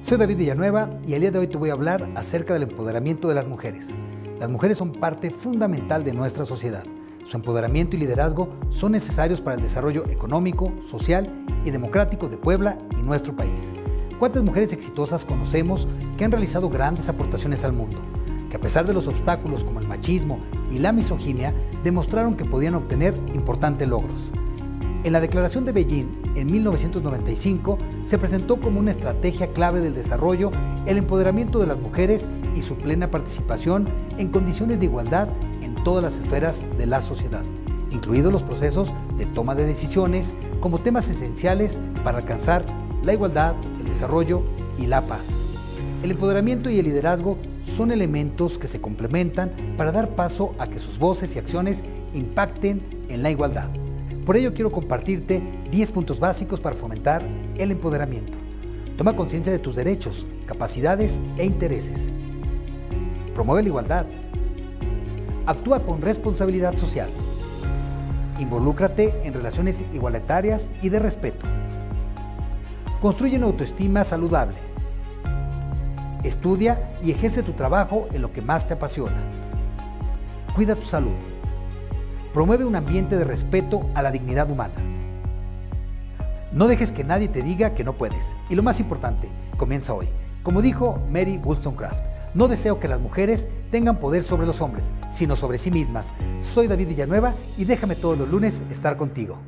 Soy David Villanueva y el día de hoy te voy a hablar acerca del empoderamiento de las mujeres. Las mujeres son parte fundamental de nuestra sociedad. Su empoderamiento y liderazgo son necesarios para el desarrollo económico, social y democrático de Puebla y nuestro país. ¿Cuántas mujeres exitosas conocemos que han realizado grandes aportaciones al mundo? Que a pesar de los obstáculos como el machismo y la misoginia, demostraron que podían obtener importantes logros. En la Declaración de Beijing, en 1995, se presentó como una estrategia clave del desarrollo el empoderamiento de las mujeres y su plena participación en condiciones de igualdad en todas las esferas de la sociedad, incluidos los procesos de toma de decisiones como temas esenciales para alcanzar la igualdad, el desarrollo y la paz. El empoderamiento y el liderazgo son elementos que se complementan para dar paso a que sus voces y acciones impacten en la igualdad. Por ello quiero compartirte 10 puntos básicos para fomentar el empoderamiento. Toma conciencia de tus derechos, capacidades e intereses. Promueve la igualdad. Actúa con responsabilidad social. Involúcrate en relaciones igualitarias y de respeto. Construye una autoestima saludable. Estudia y ejerce tu trabajo en lo que más te apasiona. Cuida tu salud. Promueve un ambiente de respeto a la dignidad humana. No dejes que nadie te diga que no puedes. Y lo más importante, comienza hoy. Como dijo Mary Wollstonecraft, no deseo que las mujeres tengan poder sobre los hombres, sino sobre sí mismas. Soy David Villanueva y déjame todos los lunes estar contigo.